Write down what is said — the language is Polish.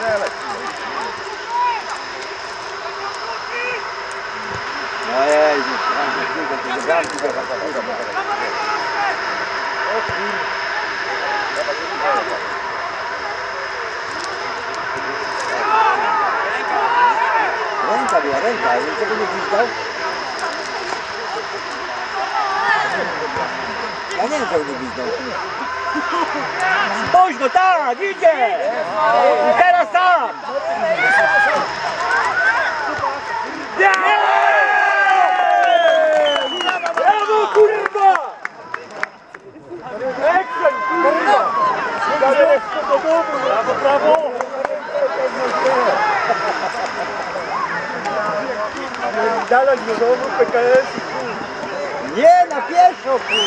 strzelać. No jeźdź, tam się bramki zaatakują. O kurde. Ręka była, ręka, jakbym tego nie gwizdał. Ja nie wiem, czego nie gwizdał. Go, tak, idzie! I teraz tam! Brawo, kurwa! Eksem, kurwa! Brawo, brawo! Dalej do domu, PKS. Nie, na pieszo, kurwa!